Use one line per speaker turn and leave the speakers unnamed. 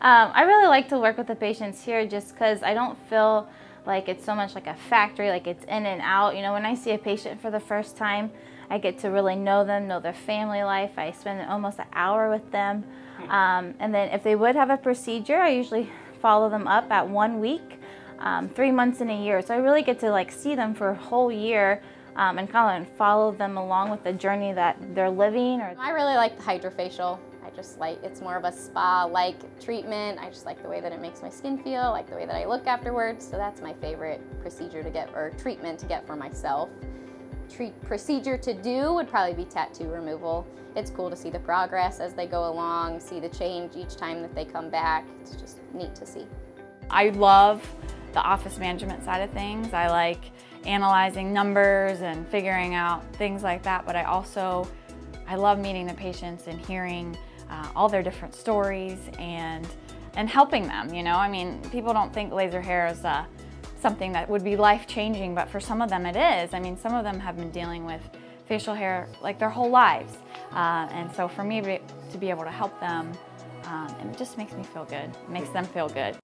Um, I really like to work with the patients here just because I don't feel like it's so much like a factory, like it's in and out. You know, when I see a patient for the first time, I get to really know them, know their family life. I spend almost an hour with them. Um, and then if they would have a procedure, I usually follow them up at one week, um, three months in a year. So I really get to like see them for a whole year um, and kind of follow them along with the journey that they're living. Or
I really like the hydrofacial. I just like, it's more of a spa-like treatment. I just like the way that it makes my skin feel, like the way that I look afterwards. So that's my favorite procedure to get, or treatment to get for myself. Treat procedure to do would probably be tattoo removal. It's cool to see the progress as they go along, see the change each time that they come back. It's just neat to see.
I love the office management side of things. I like analyzing numbers and figuring out things like that, but I also, I love meeting the patients and hearing uh, all their different stories and, and helping them, you know? I mean, people don't think laser hair is uh, something that would be life-changing, but for some of them it is. I mean, some of them have been dealing with facial hair like their whole lives. Uh, and so for me to be able to help them, um, it just makes me feel good. It makes them feel good.